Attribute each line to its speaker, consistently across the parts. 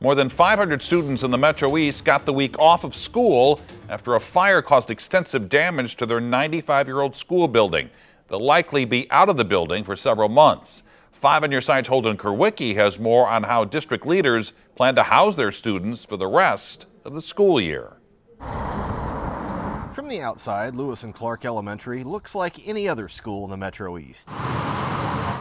Speaker 1: More than 500 students in the Metro East got the week off of school after a fire caused extensive damage to their 95 year old school building. They'll likely be out of the building for several months. Five on your side's Holden Kurwicki has more on how district leaders plan to house their students for the rest of the school year.
Speaker 2: From the outside, Lewis and Clark Elementary looks like any other school in the Metro East.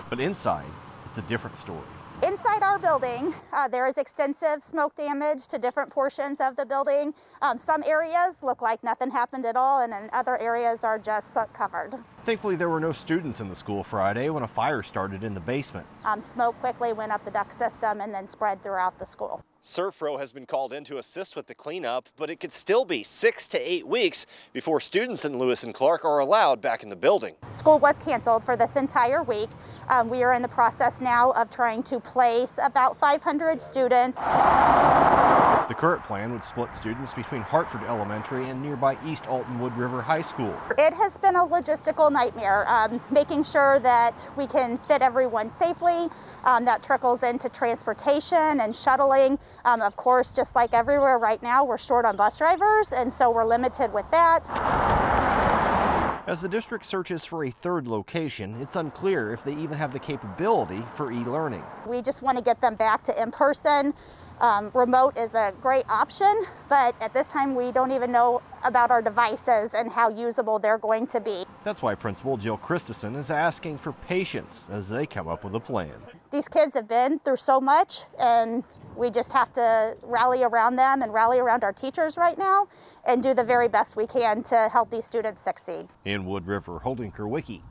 Speaker 2: But inside, it's a different story.
Speaker 3: Inside our building, uh, there is extensive smoke damage to different portions of the building. Um, some areas look like nothing happened at all, and then other areas are just covered.
Speaker 2: Thankfully, there were no students in the school Friday when a fire started in the basement.
Speaker 3: Um, smoke quickly went up the duct system and then spread throughout the school.
Speaker 2: ServPro has been called in to assist with the cleanup, but it could still be six to eight weeks before students in Lewis and Clark are allowed back in the building.
Speaker 3: School was canceled for this entire week. Um, we are in the process now of trying to place about 500 students.
Speaker 2: The current plan would split students between Hartford Elementary and nearby East Alton Wood River High School.
Speaker 3: It has been a logistical nightmare, um, making sure that we can fit everyone safely. Um, that trickles into transportation and shuttling. Um, of course, just like everywhere right now, we're short on bus drivers, and so we're limited with that.
Speaker 2: As the district searches for a third location, it's unclear if they even have the capability for e-learning.
Speaker 3: We just want to get them back to in-person. Um, remote is a great option, but at this time we don't even know about our devices and how usable they're going to be.
Speaker 2: That's why Principal Jill Christeson is asking for patience as they come up with a plan.
Speaker 3: These kids have been through so much and we just have to rally around them and rally around our teachers right now and do the very best we can to help these students succeed.
Speaker 2: In Wood River, Holden Kurwicki,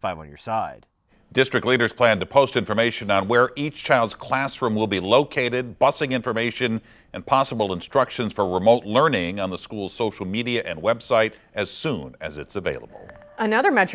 Speaker 2: 5 on your side.
Speaker 1: District leaders plan to post information on where each child's classroom will be located, busing information, and possible instructions for remote learning on the school's social media and website as soon as it's available.
Speaker 4: Another Metro